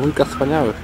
Лунка сфоняв.